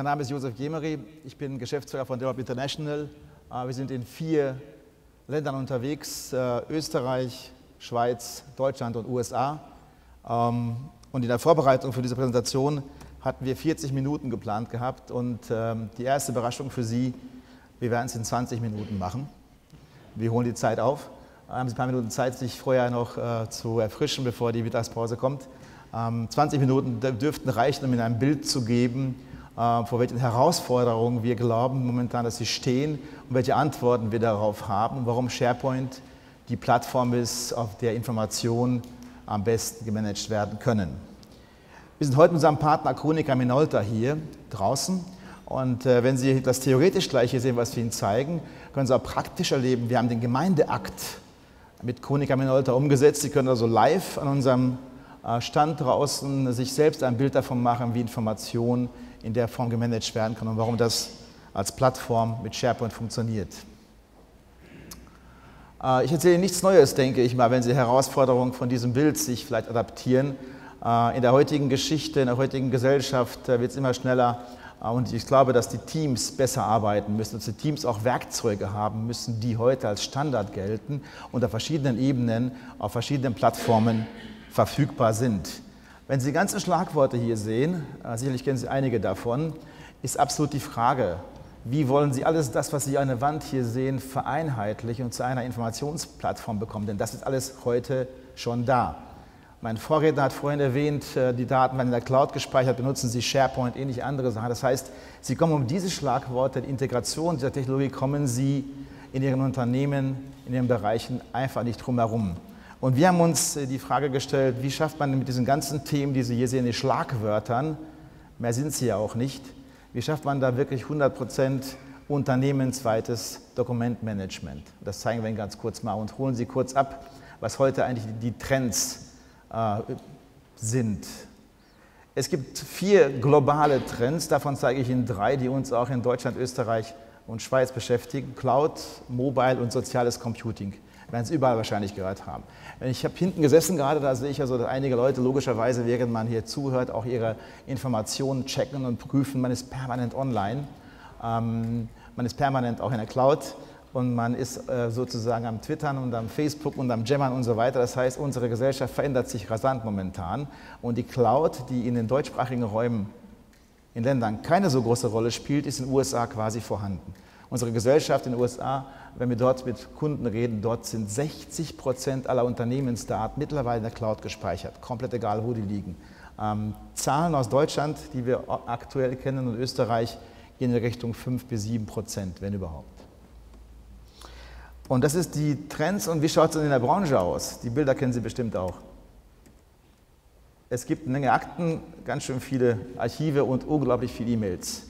Mein Name ist Josef Gemery, ich bin Geschäftsführer von Develop International. Äh, wir sind in vier Ländern unterwegs, äh, Österreich, Schweiz, Deutschland und USA. Ähm, und in der Vorbereitung für diese Präsentation hatten wir 40 Minuten geplant gehabt und ähm, die erste Überraschung für Sie, wir werden es in 20 Minuten machen. Wir holen die Zeit auf. Haben Sie ein paar Minuten Zeit, sich vorher noch äh, zu erfrischen, bevor die Mittagspause kommt. 20 ähm, Minuten dürften reichen, um Ihnen ein Bild zu geben, äh, vor welchen Herausforderungen wir glauben momentan, dass sie stehen und welche Antworten wir darauf haben warum SharePoint die Plattform ist, auf der Informationen am besten gemanagt werden können. Wir sind heute mit unserem Partner Chronica Minolta hier draußen und äh, wenn Sie das theoretisch gleiche sehen, was wir Ihnen zeigen, können Sie auch praktisch erleben. Wir haben den Gemeindeakt mit Chronica Minolta umgesetzt. Sie können also live an unserem äh, Stand draußen sich selbst ein Bild davon machen, wie Information in der Form gemanagt werden kann und warum das als Plattform mit SharePoint funktioniert. Äh, ich erzähle nichts Neues, denke ich mal, wenn Sie Herausforderungen von diesem Bild sich vielleicht adaptieren. Äh, in der heutigen Geschichte, in der heutigen Gesellschaft wird es immer schneller und ich glaube, dass die Teams besser arbeiten müssen, dass die Teams auch Werkzeuge haben müssen, die heute als Standard gelten und auf verschiedenen Ebenen, auf verschiedenen Plattformen verfügbar sind. Wenn Sie die ganzen Schlagworte hier sehen, äh, sicherlich kennen Sie einige davon, ist absolut die Frage, wie wollen Sie alles das, was Sie an der Wand hier sehen, vereinheitlichen und zu einer Informationsplattform bekommen? Denn das ist alles heute schon da. Mein Vorredner hat vorhin erwähnt, äh, die Daten werden in der Cloud gespeichert, benutzen Sie SharePoint, ähnliche andere Sachen. Das heißt, Sie kommen um diese Schlagworte, die Integration dieser Technologie, kommen Sie in Ihren Unternehmen, in Ihren Bereichen einfach nicht drum herum. Und wir haben uns äh, die Frage gestellt, wie schafft man mit diesen ganzen Themen, die Sie hier sehen, die Schlagwörtern, mehr sind sie ja auch nicht, wie schafft man da wirklich 100% unternehmensweites Dokumentmanagement? Das zeigen wir Ihnen ganz kurz mal und holen Sie kurz ab, was heute eigentlich die Trends äh, sind. Es gibt vier globale Trends, davon zeige ich Ihnen drei, die uns auch in Deutschland, Österreich und Schweiz beschäftigen. Cloud, Mobile und soziales Computing werden es überall wahrscheinlich gehört haben. Ich habe hinten gesessen gerade, da sehe ich also, dass einige Leute logischerweise, während man hier zuhört, auch ihre Informationen checken und prüfen. Man ist permanent online, ähm, man ist permanent auch in der Cloud und man ist äh, sozusagen am Twittern und am Facebook und am Jammern und so weiter. Das heißt, unsere Gesellschaft verändert sich rasant momentan und die Cloud, die in den deutschsprachigen Räumen in Ländern keine so große Rolle spielt, ist in den USA quasi vorhanden. Unsere Gesellschaft in den USA, wenn wir dort mit Kunden reden, dort sind 60 Prozent aller Unternehmensdaten mittlerweile in der Cloud gespeichert, komplett egal, wo die liegen. Ähm, Zahlen aus Deutschland, die wir aktuell kennen und Österreich, gehen in Richtung 5 bis 7 Prozent, wenn überhaupt. Und das ist die Trends und wie schaut es in der Branche aus? Die Bilder kennen Sie bestimmt auch. Es gibt eine Menge Akten, ganz schön viele Archive und unglaublich viele E-Mails.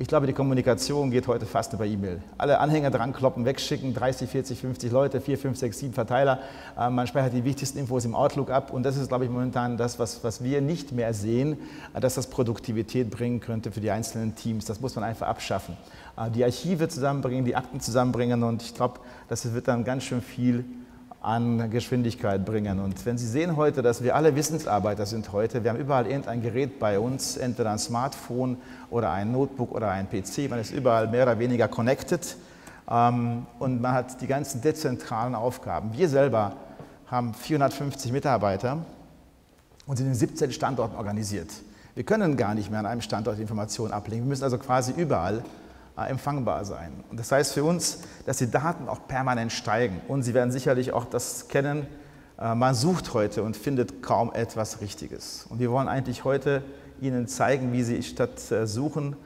Ich glaube, die Kommunikation geht heute fast über E-Mail. Alle Anhänger dran kloppen, wegschicken, 30, 40, 50 Leute, 4, 5, 6, 7 Verteiler. Äh, man speichert die wichtigsten Infos im Outlook ab und das ist, glaube ich, momentan das, was, was wir nicht mehr sehen, äh, dass das Produktivität bringen könnte für die einzelnen Teams. Das muss man einfach abschaffen. Äh, die Archive zusammenbringen, die Akten zusammenbringen und ich glaube, das wird dann ganz schön viel an Geschwindigkeit bringen. Und wenn Sie sehen heute, dass wir alle Wissensarbeiter sind heute, wir haben überall irgendein Gerät bei uns, entweder ein Smartphone oder ein Notebook oder ein PC, man ist überall mehr oder weniger connected ähm, und man hat die ganzen dezentralen Aufgaben. Wir selber haben 450 Mitarbeiter und sind in 17 Standorten organisiert. Wir können gar nicht mehr an einem Standort Informationen ablegen. Wir müssen also quasi überall empfangbar sein. Und das heißt für uns, dass die Daten auch permanent steigen. Und Sie werden sicherlich auch das kennen, äh, man sucht heute und findet kaum etwas Richtiges. Und wir wollen eigentlich heute Ihnen zeigen, wie Sie statt äh, suchen,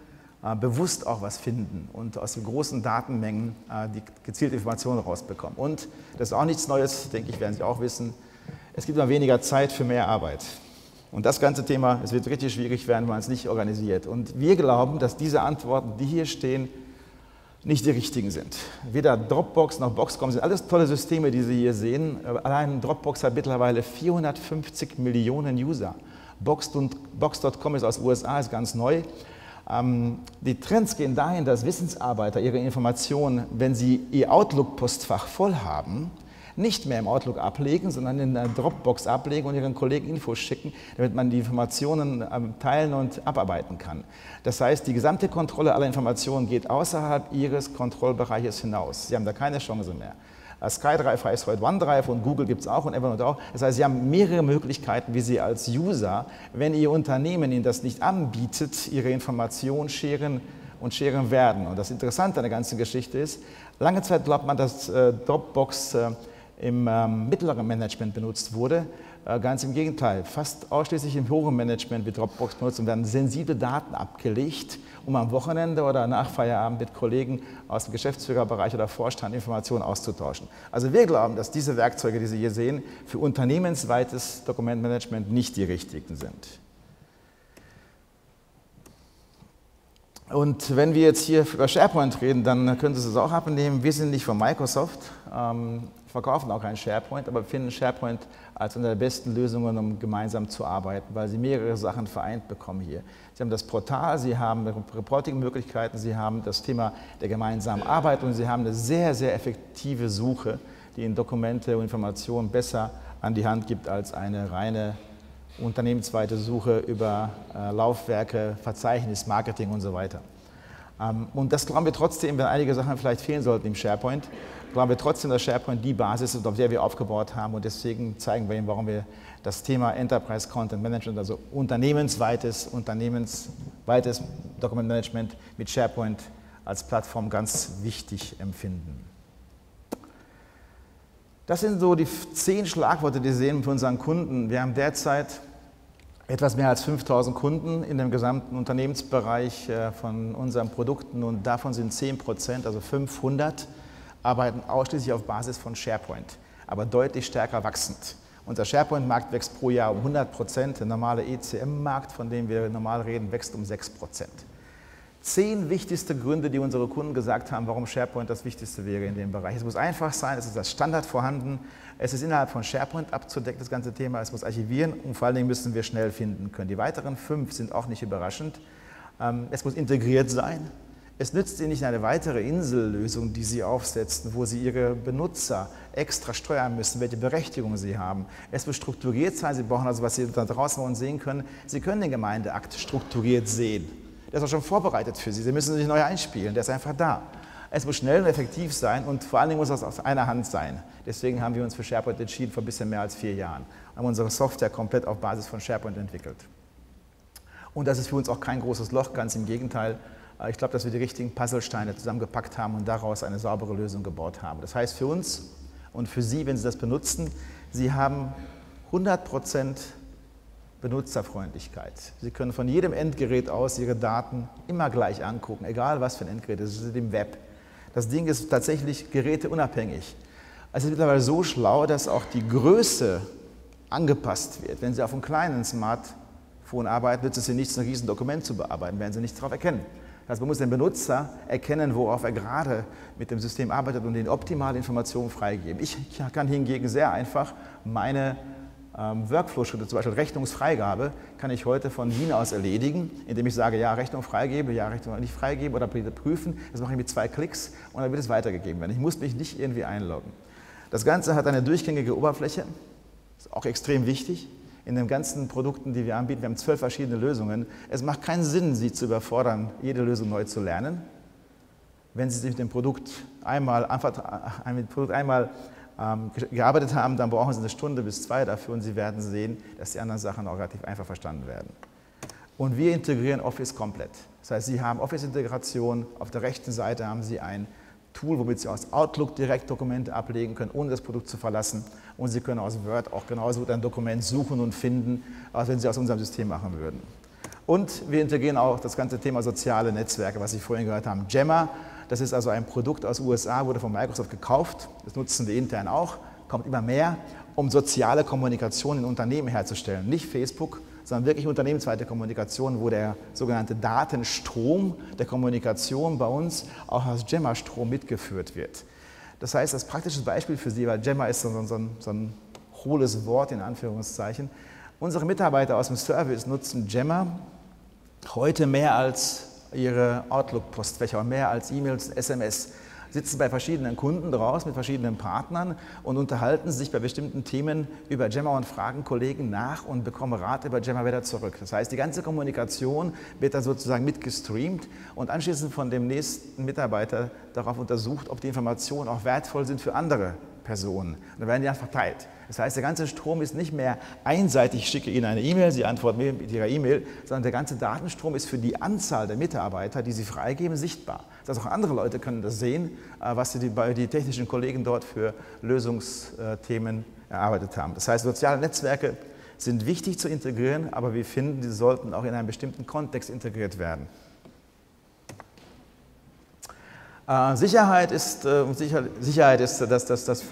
bewusst auch was finden und aus den großen Datenmengen die gezielte Informationen rausbekommen. Und das ist auch nichts Neues, denke ich, werden Sie auch wissen. Es gibt immer weniger Zeit für mehr Arbeit. Und das ganze Thema, es wird richtig schwierig werden, wenn man es nicht organisiert. Und wir glauben, dass diese Antworten, die hier stehen, nicht die richtigen sind. Weder Dropbox noch Boxcom sind alles tolle Systeme, die Sie hier sehen. Allein Dropbox hat mittlerweile 450 Millionen User. Box.com ist aus den USA, ist ganz neu. Ähm, die Trends gehen dahin, dass Wissensarbeiter ihre Informationen, wenn sie ihr Outlook-Postfach voll haben, nicht mehr im Outlook ablegen, sondern in der Dropbox ablegen und ihren Kollegen Infos schicken, damit man die Informationen ähm, teilen und abarbeiten kann. Das heißt, die gesamte Kontrolle aller Informationen geht außerhalb ihres Kontrollbereiches hinaus. Sie haben da keine Chance mehr. SkyDrive heißt heute OneDrive und Google gibt es auch und Evernote auch. Das heißt, Sie haben mehrere Möglichkeiten, wie Sie als User, wenn Ihr Unternehmen Ihnen das nicht anbietet, Ihre Informationen scheren und scheren werden. Und das Interessante an der ganzen Geschichte ist, lange Zeit glaubt man, dass äh, Dropbox äh, im ähm, mittleren Management benutzt wurde. Äh, ganz im Gegenteil, fast ausschließlich im hohen Management wird Dropbox benutzt und werden sensible Daten abgelegt, um am Wochenende oder nach Feierabend mit Kollegen aus dem Geschäftsführerbereich oder Vorstand Informationen auszutauschen. Also wir glauben, dass diese Werkzeuge, die Sie hier sehen, für unternehmensweites Dokumentmanagement nicht die richtigen sind. Und wenn wir jetzt hier über SharePoint reden, dann können Sie es auch abnehmen. Wir sind nicht von Microsoft, ähm, verkaufen auch kein SharePoint, aber finden SharePoint als eine der besten Lösungen, um gemeinsam zu arbeiten, weil Sie mehrere Sachen vereint bekommen hier. Sie haben das Portal, Sie haben Reporting-Möglichkeiten, Sie haben das Thema der gemeinsamen Arbeit und Sie haben eine sehr, sehr effektive Suche, die Ihnen Dokumente und Informationen besser an die Hand gibt als eine reine unternehmensweite Suche über äh, Laufwerke, Verzeichnis, Marketing und so weiter. Ähm, und das glauben wir trotzdem, wenn einige Sachen vielleicht fehlen sollten im SharePoint, glauben wir trotzdem, dass SharePoint die Basis ist, auf der wir aufgebaut haben. Und deswegen zeigen wir Ihnen, warum wir das Thema Enterprise Content Management, also unternehmensweites, unternehmensweites Document Management mit SharePoint als Plattform ganz wichtig empfinden. Das sind so die zehn Schlagworte, die Sie sehen für unseren Kunden. Wir haben derzeit etwas mehr als 5000 Kunden in dem gesamten Unternehmensbereich äh, von unseren Produkten und davon sind 10 Prozent, also 500, arbeiten ausschließlich auf Basis von SharePoint, aber deutlich stärker wachsend. Unser SharePoint-Markt wächst pro Jahr um 100 Prozent, der normale ECM-Markt, von dem wir normal reden, wächst um 6 Prozent. Zehn wichtigste Gründe, die unsere Kunden gesagt haben, warum SharePoint das Wichtigste wäre in dem Bereich. Es muss einfach sein, es ist als Standard vorhanden, es ist innerhalb von SharePoint abzudecken, das ganze Thema, es muss archivieren und vor allen Dingen müssen wir schnell finden können. Die weiteren fünf sind auch nicht überraschend. Ähm, es muss integriert sein. Es nützt Ihnen nicht eine weitere Insellösung, die Sie aufsetzen, wo Sie Ihre Benutzer extra steuern müssen, welche Berechtigungen Sie haben. Es muss strukturiert sein. Sie brauchen also, was Sie da draußen sehen können, Sie können den Gemeindeakt strukturiert sehen. Der ist auch schon vorbereitet für Sie. Sie müssen sich neu einspielen. Der ist einfach da. Es muss schnell und effektiv sein und vor allen Dingen muss das aus einer Hand sein. Deswegen haben wir uns für SharePoint entschieden vor ein bisschen mehr als vier Jahren. Wir haben unsere Software komplett auf Basis von SharePoint entwickelt. Und das ist für uns auch kein großes Loch, ganz im Gegenteil. Äh, ich glaube, dass wir die richtigen Puzzlesteine zusammengepackt haben und daraus eine saubere Lösung gebaut haben. Das heißt für uns und für Sie, wenn Sie das benutzen, Sie haben 100 Prozent Benutzerfreundlichkeit. Sie können von jedem Endgerät aus Ihre Daten immer gleich angucken, egal was für ein Endgerät es ist, im Web. Das Ding ist tatsächlich geräteunabhängig. Es ist mittlerweile so schlau, dass auch die Größe angepasst wird. Wenn Sie auf einem kleinen Smartphone arbeiten, wird es Ihnen nichts, ein riesen Dokument zu bearbeiten, werden Sie nichts darauf erkennen. Das heißt, man muss den Benutzer erkennen, worauf er gerade mit dem System arbeitet und den optimale Informationen freigeben. Ich kann hingegen sehr einfach meine ähm, Workflow-Schritte, zum Beispiel Rechnungsfreigabe, kann ich heute von Wien aus erledigen, indem ich sage, ja, Rechnung freigebe, ja, Rechnung nicht freigebe oder prüfen. Das mache ich mit zwei Klicks und dann wird es weitergegeben werden. Ich muss mich nicht irgendwie einloggen. Das Ganze hat eine durchgängige Oberfläche, ist auch extrem wichtig. In den ganzen Produkten, die wir anbieten, wir haben zwölf verschiedene Lösungen. Es macht keinen Sinn, Sie zu überfordern, jede Lösung neu zu lernen. Wenn Sie sich mit dem Produkt einmal, äh, mit dem Produkt einmal gearbeitet haben, dann brauchen Sie eine Stunde bis zwei dafür und Sie werden sehen, dass die anderen Sachen auch relativ einfach verstanden werden. Und wir integrieren Office komplett. Das heißt, Sie haben Office-Integration, auf der rechten Seite haben Sie ein Tool, womit Sie aus Outlook direkt Dokumente ablegen können, ohne das Produkt zu verlassen. Und Sie können aus Word auch genauso ein Dokument suchen und finden, als wenn Sie aus unserem System machen würden. Und wir integrieren auch das ganze Thema soziale Netzwerke, was Sie vorhin gehört haben. Gemma das ist also ein Produkt aus den USA, wurde von Microsoft gekauft. Das nutzen wir intern auch, kommt immer mehr, um soziale Kommunikation in Unternehmen herzustellen. Nicht Facebook, sondern wirklich unternehmensweite Kommunikation, wo der sogenannte Datenstrom der Kommunikation bei uns auch als Gemma-Strom mitgeführt wird. Das heißt, das praktische Beispiel für Sie, weil Gemma ist so, so, ein, so ein hohles Wort in Anführungszeichen. Unsere Mitarbeiter aus dem Service nutzen Gemma heute mehr als ihre Outlook-Postfächer mehr als E-Mails, SMS. Sitzen bei verschiedenen Kunden draußen mit verschiedenen Partnern und unterhalten sich bei bestimmten Themen über Gemma und fragen Kollegen nach und bekommen Rat über Gemma wieder zurück. Das heißt, die ganze Kommunikation wird dann sozusagen mitgestreamt und anschließend von dem nächsten Mitarbeiter darauf untersucht, ob die Informationen auch wertvoll sind für andere Personen. Und dann werden die dann verteilt. Das heißt, der ganze Strom ist nicht mehr einseitig, ich schicke Ihnen eine E-Mail, Sie antworten mir mit Ihrer E-Mail, sondern der ganze Datenstrom ist für die Anzahl der Mitarbeiter, die Sie freigeben, sichtbar. Das heißt, auch andere Leute können das sehen, äh, was die, die technischen Kollegen dort für Lösungsthemen erarbeitet haben. Das heißt, soziale Netzwerke sind wichtig zu integrieren, aber wir finden, sie sollten auch in einem bestimmten Kontext integriert werden. Äh, Sicherheit ist, äh, Sicherheit ist das, das, das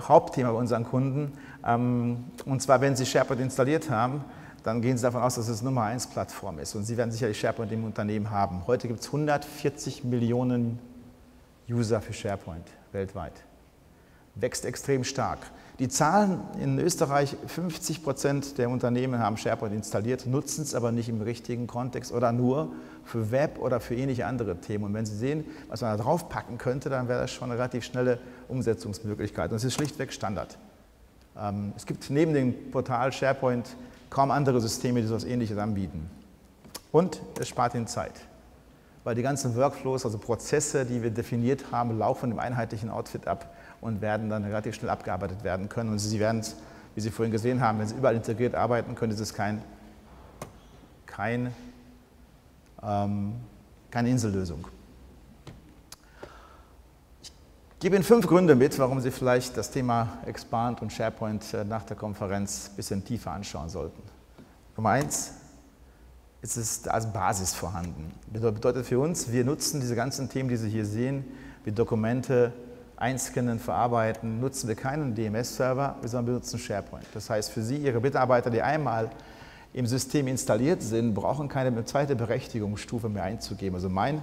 Hauptthema bei unseren Kunden. Ähm, und zwar, wenn Sie SharePoint installiert haben, dann gehen Sie davon aus, dass es Nummer 1 Plattform ist. Und Sie werden sicherlich SharePoint im Unternehmen haben. Heute gibt es 140 Millionen User für SharePoint weltweit. Wächst extrem stark. Die Zahlen in Österreich, 50 Prozent der Unternehmen haben SharePoint installiert, nutzen es aber nicht im richtigen Kontext oder nur für Web oder für ähnliche andere Themen. Und wenn Sie sehen, was man da draufpacken könnte, dann wäre das schon eine relativ schnelle Umsetzungsmöglichkeit. Und es ist schlichtweg Standard. Ähm, es gibt neben dem Portal SharePoint kaum andere Systeme, die so etwas Ähnliches anbieten. Und es spart Ihnen Zeit, weil die ganzen Workflows, also Prozesse, die wir definiert haben, laufen im einheitlichen Outfit ab und werden dann relativ schnell abgearbeitet werden können. Und Sie werden es, wie Sie vorhin gesehen haben, wenn Sie überall integriert arbeiten können, ist es kein, kein, ähm, keine Insellösung. Ich gebe Ihnen fünf Gründe mit, warum Sie vielleicht das Thema Expand und SharePoint äh, nach der Konferenz ein bisschen tiefer anschauen sollten. Nummer eins, es ist als Basis vorhanden. Das bedeutet für uns, wir nutzen diese ganzen Themen, die Sie hier sehen, wie Dokumente, einscannen, verarbeiten, nutzen wir keinen DMS-Server, sondern benutzen SharePoint. Das heißt, für Sie, Ihre Mitarbeiter, die einmal im System installiert sind, brauchen keine zweite Berechtigungsstufe mehr einzugeben. Also mein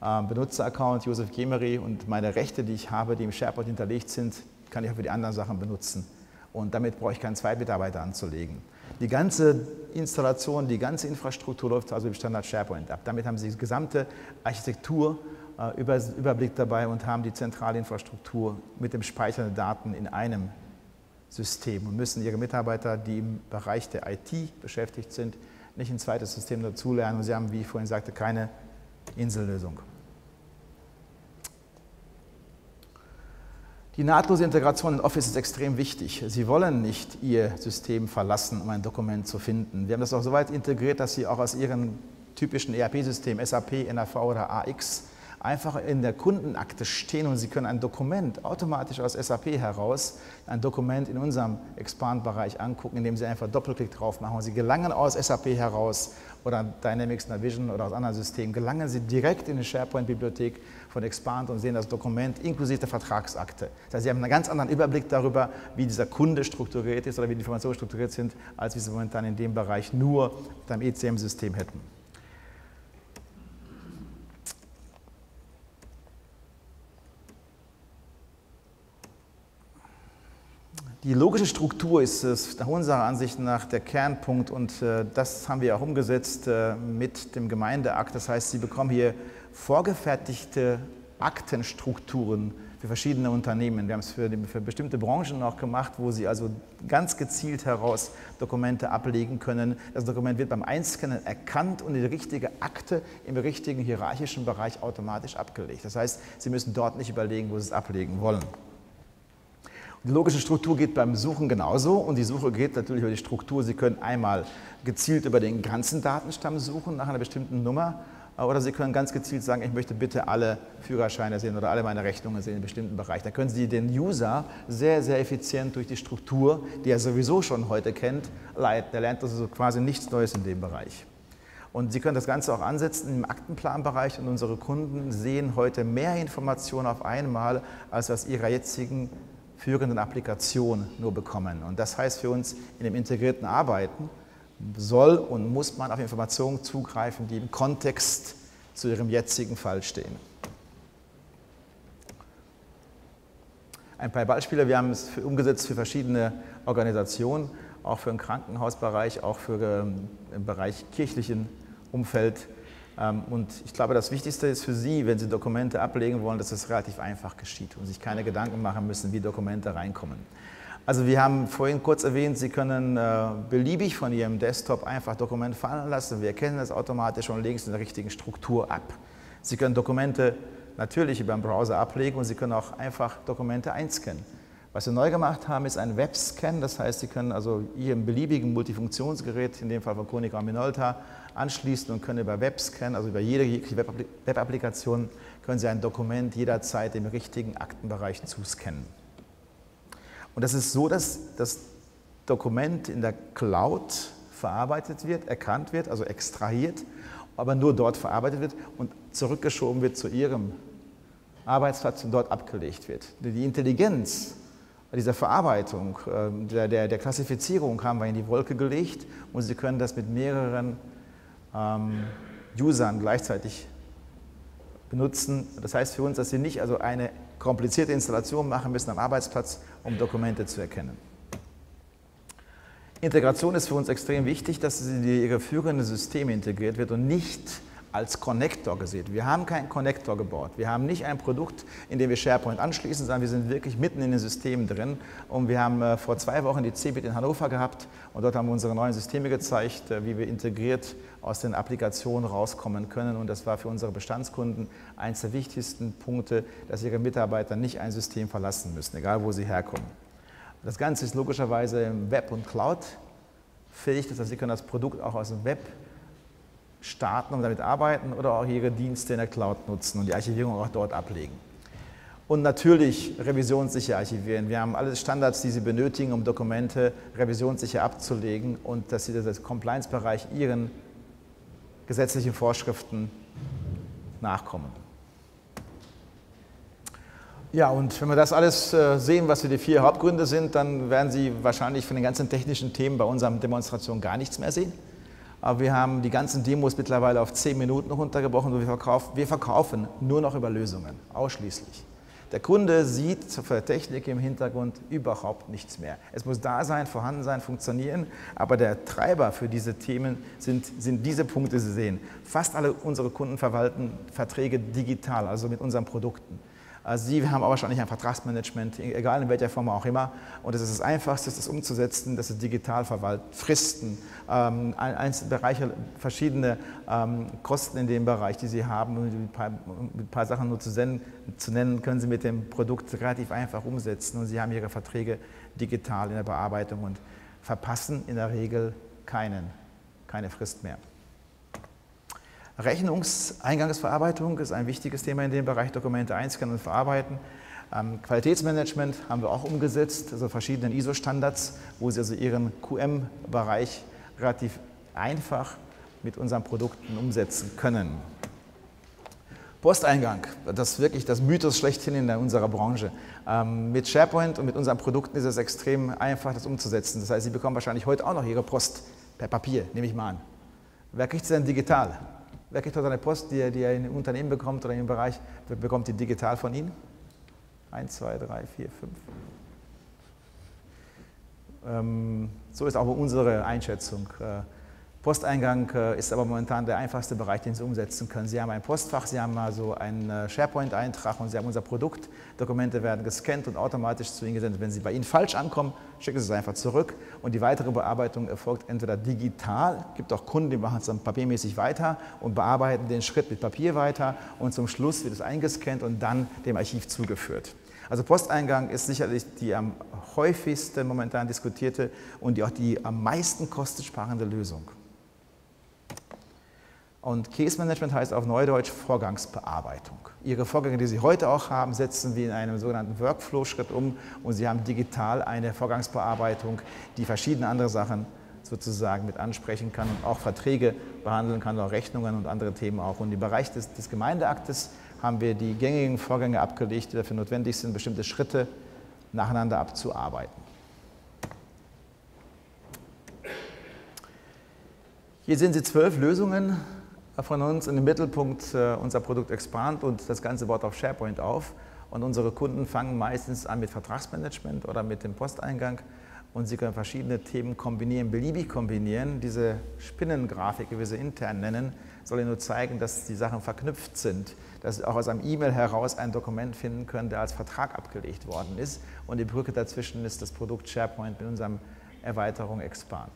Benutzeraccount, Josef Gemery, und meine Rechte, die ich habe, die im SharePoint hinterlegt sind, kann ich auch für die anderen Sachen benutzen. Und damit brauche ich keinen zweiten Mitarbeiter anzulegen. Die ganze Installation, die ganze Infrastruktur läuft also im Standard SharePoint ab. Damit haben Sie die gesamte Architektur äh, Überblick dabei und haben die zentrale Infrastruktur mit dem Speichern der Daten in einem System und müssen ihre Mitarbeiter, die im Bereich der IT beschäftigt sind, nicht ein zweites System dazulernen. Und sie haben, wie ich vorhin sagte, keine Insellösung. Die nahtlose Integration in Office ist extrem wichtig. Sie wollen nicht Ihr System verlassen, um ein Dokument zu finden. Wir haben das auch so weit integriert, dass Sie auch aus Ihren typischen ERP-Systemen, SAP, NAV oder AX, einfach in der Kundenakte stehen und Sie können ein Dokument automatisch aus SAP heraus, ein Dokument in unserem Expand-Bereich angucken, indem Sie einfach Doppelklick drauf machen und Sie gelangen aus SAP heraus oder Dynamics Navision oder aus anderen Systemen, gelangen Sie direkt in die SharePoint-Bibliothek von Expand und sehen das Dokument inklusive der Vertragsakte. Das heißt, Sie haben einen ganz anderen Überblick darüber, wie dieser Kunde strukturiert ist oder wie die Informationen strukturiert sind, als wie Sie momentan in dem Bereich nur mit einem ECM-System hätten. Die logische Struktur ist nach unserer Ansicht nach der Kernpunkt und äh, das haben wir auch umgesetzt äh, mit dem Gemeindeakt. Das heißt, Sie bekommen hier vorgefertigte Aktenstrukturen für verschiedene Unternehmen. Wir haben es für, für, bestimmte Branchen auch gemacht, wo Sie also ganz gezielt heraus Dokumente ablegen können. Das Dokument wird beim Einscannen erkannt und die richtige Akte im richtigen hierarchischen Bereich automatisch abgelegt. Das heißt, Sie müssen dort nicht überlegen, wo Sie es ablegen wollen. Die logische Struktur geht beim Suchen genauso und die Suche geht natürlich über die Struktur. Sie können einmal gezielt über den ganzen Datenstamm suchen nach einer bestimmten Nummer äh, oder Sie können ganz gezielt sagen, ich möchte bitte alle Führerscheine sehen oder alle meine Rechnungen sehen in einem bestimmten Bereich. Da können Sie den User sehr, sehr effizient durch die Struktur, die er sowieso schon heute kennt, leiten. Der lernt also quasi nichts Neues in dem Bereich. Und Sie können das Ganze auch ansetzen im Aktenplanbereich und unsere Kunden sehen heute mehr Informationen auf einmal, als aus ihrer jetzigen führenden Applikation nur bekommen. Und das heißt für uns, in dem integrierten Arbeiten soll und muss man auf Informationen zugreifen, die im Kontext zu ihrem jetzigen Fall stehen. Ein paar Beispiele, wir haben es umgesetzt für verschiedene Organisationen, auch für den Krankenhausbereich, auch für ähm, im Bereich kirchlichen Umfeld. Ähm, und ich glaube, das Wichtigste ist für Sie, wenn Sie Dokumente ablegen wollen, dass es relativ einfach geschieht und sich keine Gedanken machen müssen, wie Dokumente reinkommen. Also wir haben vorhin kurz erwähnt, Sie können äh, beliebig von Ihrem Desktop einfach Dokumente fallen lassen. Wir erkennen das automatisch und legen es in der richtigen Struktur ab. Sie können Dokumente natürlich über den Browser ablegen und Sie können auch einfach Dokumente einscannen. Was wir neu gemacht haben, ist ein Webscan, das heißt, Sie können also Ihrem beliebigen Multifunktionsgerät, in dem Fall von Konica Minolta, anschließen und können über Webscan, also über jede Web-Applikation, können Sie ein Dokument jederzeit im richtigen Aktenbereich zuscannen. Und das ist so, dass das Dokument in der Cloud verarbeitet wird, erkannt wird, also extrahiert, aber nur dort verarbeitet wird und zurückgeschoben wird zu Ihrem Arbeitsplatz und dort abgelegt wird. Die Intelligenz dieser Verarbeitung, ähm, der, der, der Klassifizierung haben wir in die Wolke gelegt und Sie können das mit mehreren ähm, Usern gleichzeitig benutzen. Das heißt für uns, dass Sie nicht also eine komplizierte Installation machen müssen am Arbeitsplatz, um Dokumente zu erkennen. Integration ist für uns extrem wichtig, dass sie in ihre führenden Systeme integriert wird und nicht als Connector gesehen. Wir haben keinen Connector gebaut. Wir haben nicht ein Produkt, in dem wir SharePoint anschließen, sondern wir sind wirklich mitten in den Systemen drin. Und wir haben äh, vor zwei Wochen die CeBIT in Hannover gehabt und dort haben wir unsere neuen Systeme gezeigt, äh, wie wir integriert aus den Applikationen rauskommen können. Und das war für unsere Bestandskunden eines der wichtigsten Punkte, dass ihre Mitarbeiter nicht ein System verlassen müssen, egal wo sie herkommen. Das Ganze ist logischerweise im Web und Cloud fähig, das heißt, Sie können das Produkt auch aus dem Web starten und damit arbeiten oder auch ihre Dienste in der Cloud nutzen und die Archivierung auch dort ablegen. Und natürlich revisionssicher archivieren. Wir haben alle Standards, die Sie benötigen, um Dokumente revisionssicher abzulegen und dass Sie das Compliance-Bereich Ihren gesetzlichen Vorschriften nachkommen. Ja, und wenn wir das alles äh, sehen, was die vier Hauptgründe sind, dann werden Sie wahrscheinlich von den ganzen technischen Themen bei unserer Demonstration gar nichts mehr sehen. Aber wir haben die ganzen Demos mittlerweile auf zehn Minuten runtergebrochen und wir verkaufen, wir verkaufen nur noch über Lösungen, ausschließlich. Der Kunde sieht für Technik im Hintergrund überhaupt nichts mehr. Es muss da sein, vorhanden sein, funktionieren, aber der Treiber für diese Themen sind, sind diese Punkte, die Sie sehen. Fast alle unsere Kunden verwalten Verträge digital, also mit unseren Produkten. Also Sie haben auch wahrscheinlich ein Vertragsmanagement, egal in welcher Form auch immer. Und es ist das Einfachste, das umzusetzen, das ist digital verwaltet. Fristen, ähm, Bereiche, verschiedene ähm, Kosten in dem Bereich, die Sie haben. Um ein paar, ein paar Sachen nur zu, senden, zu nennen, können Sie mit dem Produkt relativ einfach umsetzen. Und Sie haben Ihre Verträge digital in der Bearbeitung und verpassen in der Regel keinen, keine Frist mehr. Rechnungseingangsverarbeitung ist ein wichtiges Thema in dem Bereich Dokumente einscannen und verarbeiten. Ähm, Qualitätsmanagement haben wir auch umgesetzt, also verschiedene ISO-Standards, wo Sie also Ihren QM-Bereich relativ einfach mit unseren Produkten umsetzen können. Posteingang, das ist wirklich das Mythos schlechthin in unserer Branche. Ähm, mit SharePoint und mit unseren Produkten ist es extrem einfach, das umzusetzen. Das heißt, Sie bekommen wahrscheinlich heute auch noch Ihre Post per Papier, nehme ich mal an. Wer kriegt sie denn digital? Wer kriegt dort eine Post, die er, die er in Unternehmen bekommt oder im Bereich, bekommt die digital von Ihnen? Eins, zwei, drei, vier, fünf. Ähm, so ist auch unsere Einschätzung. Äh, Posteingang äh, ist aber momentan der einfachste Bereich, den Sie umsetzen können. Sie haben ein Postfach, Sie haben also einen äh, SharePoint-Eintrag und Sie haben unser Produkt. Dokumente werden gescannt und automatisch zu Ihnen gesendet. Wenn sie bei Ihnen falsch ankommen, schicken Sie es einfach zurück und die weitere Bearbeitung erfolgt entweder digital, gibt auch Kunden, die machen es dann papiermäßig weiter und bearbeiten den Schritt mit Papier weiter und zum Schluss wird es eingescannt und dann dem Archiv zugeführt. Also Posteingang ist sicherlich die am häufigsten momentan diskutierte und die auch die am meisten kostensparende Lösung. Und Case Management heißt auf Neudeutsch Vorgangsbearbeitung. Ihre Vorgänge, die Sie heute auch haben, setzen wir in einem sogenannten Workflow-Schritt um und Sie haben digital eine Vorgangsbearbeitung, die verschiedene andere Sachen sozusagen mit ansprechen kann und auch Verträge behandeln kann, auch Rechnungen und andere Themen auch. Und im Bereich des, des Gemeindeaktes haben wir die gängigen Vorgänge abgelegt, die dafür notwendig sind, bestimmte Schritte nacheinander abzuarbeiten. Hier sehen Sie zwölf Lösungen von uns in den Mittelpunkt äh, unser Produkt Expand und das ganze Wort auf SharePoint auf. Und unsere Kunden fangen meistens an mit Vertragsmanagement oder mit dem Posteingang und Sie können verschiedene Themen kombinieren, beliebig kombinieren. Diese Spinnengrafik, wie wir sie intern nennen, soll Ihnen nur zeigen, dass die Sachen verknüpft sind, dass Sie auch aus einem E-Mail heraus ein Dokument finden können, der als Vertrag abgelegt worden ist und die Brücke dazwischen ist das Produkt SharePoint mit unserem Erweiterung Expand.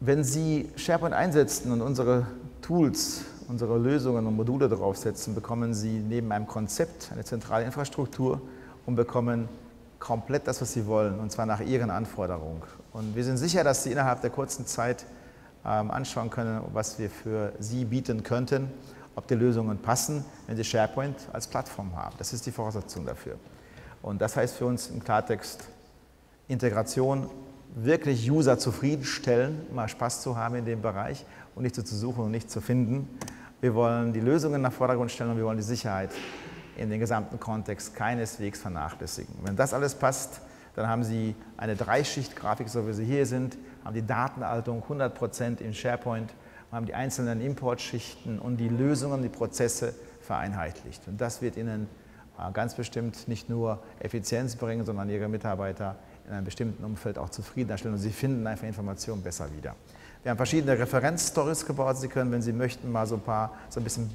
Wenn Sie SharePoint einsetzen und unsere Tools, unsere Lösungen und Module draufsetzen, bekommen Sie neben einem Konzept eine zentrale Infrastruktur und bekommen komplett das, was Sie wollen, und zwar nach Ihren Anforderungen. Und wir sind sicher, dass Sie innerhalb der kurzen Zeit ähm, anschauen können, was wir für Sie bieten könnten, ob die Lösungen passen, wenn Sie SharePoint als Plattform haben. Das ist die Voraussetzung dafür. Und das heißt für uns im Klartext Integration wirklich User zufriedenstellen, mal Spaß zu haben in dem Bereich und nicht so zu suchen und nicht zu finden. Wir wollen die Lösungen nach Vordergrund stellen und wir wollen die Sicherheit in den gesamten Kontext keineswegs vernachlässigen. Wenn das alles passt, dann haben Sie eine Dreischicht-Grafik, so wie Sie hier sind, haben die Datenhaltung 100% in SharePoint, haben die einzelnen Importschichten und die Lösungen, die Prozesse vereinheitlicht. Und das wird Ihnen äh, ganz bestimmt nicht nur Effizienz bringen, sondern Ihre Mitarbeiter in einem bestimmten Umfeld auch zufriedener stellen und Sie finden einfach Informationen besser wieder. Wir haben verschiedene Referenzstories gebaut. Sie können, wenn Sie möchten, mal so ein paar, so ein bisschen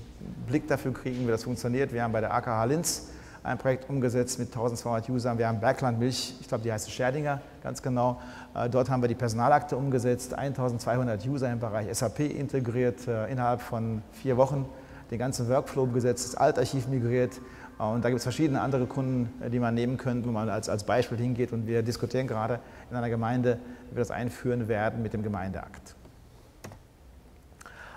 Blick dafür kriegen, wie das funktioniert. Wir haben bei der AKH Linz ein Projekt umgesetzt mit 1200 Usern. Wir haben Bergland Milch, ich glaube, die heißt Scherdinger, ganz genau. Äh, dort haben wir die Personalakte umgesetzt, 1200 User im Bereich SAP integriert, äh, innerhalb von vier Wochen den ganzen Workflow umgesetzt, das Altarchiv migriert, und da gibt es verschiedene andere Kunden, äh, die man nehmen könnte, wo man als, als Beispiel hingeht. Und wir diskutieren gerade in einer Gemeinde, wie wir das einführen werden mit dem Gemeindeakt.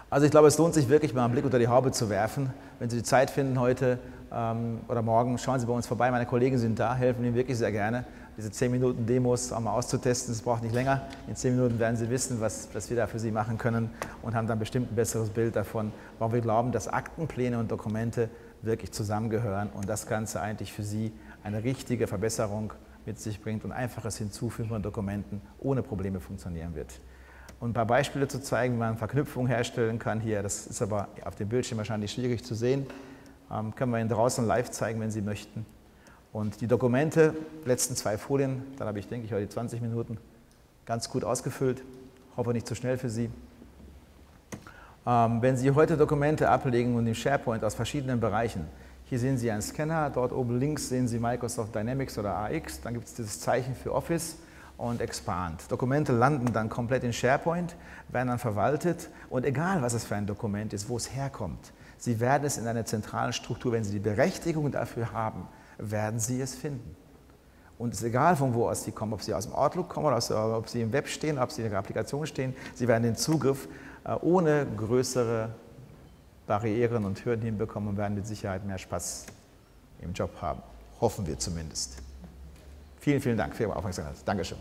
Also ich glaube, es lohnt sich wirklich mal einen Blick unter die Haube zu werfen. Wenn Sie die Zeit finden heute ähm, oder morgen, schauen Sie bei uns vorbei. Meine Kollegen sind da, helfen Ihnen wirklich sehr gerne, diese 10 Minuten Demos auch mal auszutesten. Es braucht nicht länger. In 10 Minuten werden Sie wissen, was, was wir da für Sie machen können und haben dann bestimmt ein besseres Bild davon, warum wir glauben, dass Aktenpläne und Dokumente wirklich zusammengehören und das Ganze eigentlich für Sie eine richtige Verbesserung mit sich bringt und einfaches Hinzufügen von Dokumenten ohne Probleme funktionieren wird. Und ein paar Beispiele zu zeigen, wie man Verknüpfungen herstellen kann hier, das ist aber auf dem Bildschirm wahrscheinlich schwierig zu sehen, ähm, können wir Ihnen draußen live zeigen, wenn Sie möchten. Und die Dokumente, letzten zwei Folien, dann habe ich, denke ich, heute 20 Minuten ganz gut ausgefüllt. Hoffe nicht zu schnell für Sie. Ähm, wenn Sie heute Dokumente ablegen und im SharePoint aus verschiedenen Bereichen, hier sehen Sie einen Scanner, dort oben links sehen Sie Microsoft Dynamics oder AX, dann gibt es dieses Zeichen für Office und Expand. Dokumente landen dann komplett in SharePoint, werden dann verwaltet und egal, was es für ein Dokument ist, wo es herkommt, Sie werden es in einer zentralen Struktur, wenn Sie die Berechtigung dafür haben, werden Sie es finden. Und es ist egal, von wo aus Sie kommen, ob Sie aus dem Outlook kommen oder ob Sie im Web stehen, ob Sie in der Applikation stehen, Sie werden den Zugriff ohne größere Barrieren und Hürden hinbekommen und werden mit Sicherheit mehr Spaß im Job haben. Hoffen wir zumindest. Vielen, vielen Dank für Ihre Aufmerksamkeit. Dankeschön.